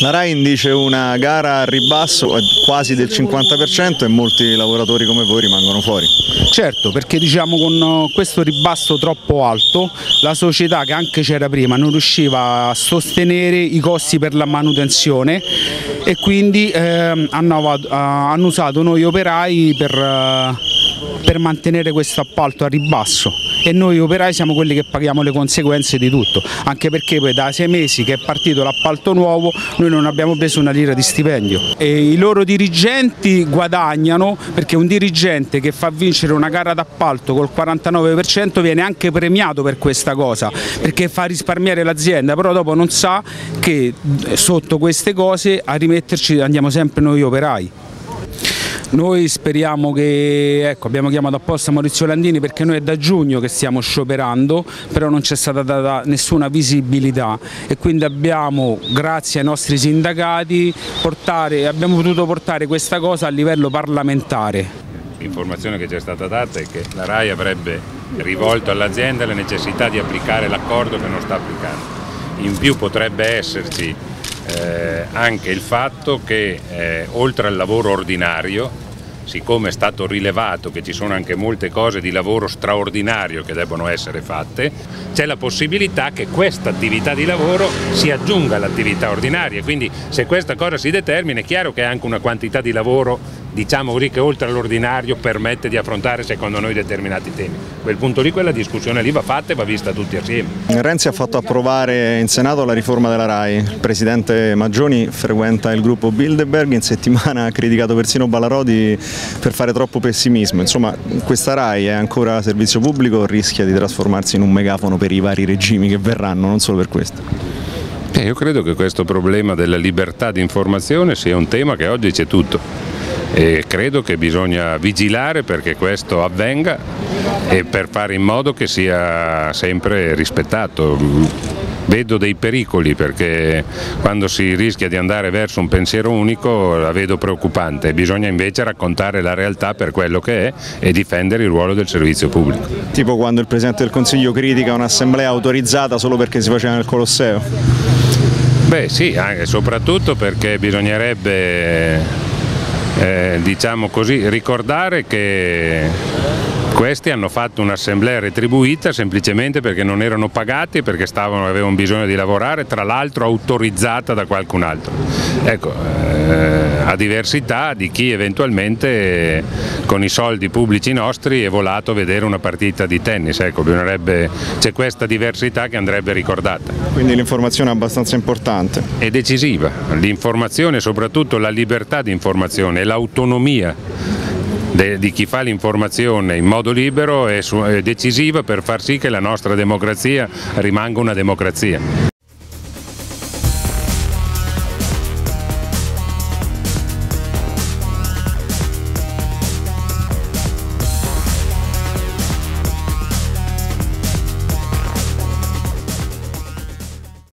La RAI indice una gara a ribasso quasi del 50% e molti lavoratori come voi rimangono fuori. Certo, perché diciamo con questo ribasso troppo alto la società che anche c'era prima non riusciva a sostenere i costi per la manutenzione e quindi eh, hanno, hanno, usato noi operai per, eh, per mantenere questo appalto a ribasso e noi operai siamo quelli che paghiamo le conseguenze di tutto, anche perché poi da sei mesi che è partito l'appalto nuovo noi non abbiamo preso una lira di stipendio e i loro dirigenti guadagnano perché un dirigente che fa vincere una gara d'appalto col 49% viene anche premiato per questa cosa perché fa risparmiare l'azienda, però dopo non sa che sotto queste cose a rimetterci andiamo sempre noi operai. Noi speriamo che, ecco, abbiamo chiamato apposta Maurizio Landini perché noi è da giugno che stiamo scioperando, però non c'è stata data nessuna visibilità e quindi abbiamo, grazie ai nostri sindacati, portare, abbiamo potuto portare questa cosa a livello parlamentare. L'informazione che ci è stata data è che la RAI avrebbe rivolto all'azienda la necessità di applicare l'accordo che non sta applicando. In più potrebbe esserci eh, anche il fatto che eh, oltre al lavoro ordinario siccome è stato rilevato che ci sono anche molte cose di lavoro straordinario che debbono essere fatte, c'è la possibilità che questa attività di lavoro si aggiunga all'attività ordinaria, quindi se questa cosa si determina è chiaro che è anche una quantità di lavoro diciamo così che oltre all'ordinario permette di affrontare secondo noi determinati temi. A quel punto lì quella discussione lì va fatta e va vista tutti assieme. Renzi ha fatto approvare in Senato la riforma della RAI, il presidente Maggioni frequenta il gruppo Bilderberg, in settimana ha criticato persino Ballarodi per fare troppo pessimismo, insomma questa RAI è ancora servizio pubblico o rischia di trasformarsi in un megafono per i vari regimi che verranno, non solo per questo? Eh, io credo che questo problema della libertà di informazione sia un tema che oggi c'è tutto e credo che bisogna vigilare perché questo avvenga e per fare in modo che sia sempre rispettato. Vedo dei pericoli perché quando si rischia di andare verso un pensiero unico la vedo preoccupante, bisogna invece raccontare la realtà per quello che è e difendere il ruolo del servizio pubblico. Tipo quando il Presidente del Consiglio critica un'assemblea autorizzata solo perché si faceva nel Colosseo? Beh sì, anche, soprattutto perché bisognerebbe eh, diciamo così, ricordare che questi hanno fatto un'assemblea retribuita semplicemente perché non erano pagati e perché stavano, avevano bisogno di lavorare, tra l'altro autorizzata da qualcun altro. Ecco, eh, a diversità di chi eventualmente con i soldi pubblici nostri è volato a vedere una partita di tennis, ecco, c'è questa diversità che andrebbe ricordata. Quindi l'informazione è abbastanza importante. È decisiva, l'informazione soprattutto la libertà di informazione e l'autonomia di chi fa l'informazione in modo libero è decisiva per far sì che la nostra democrazia rimanga una democrazia.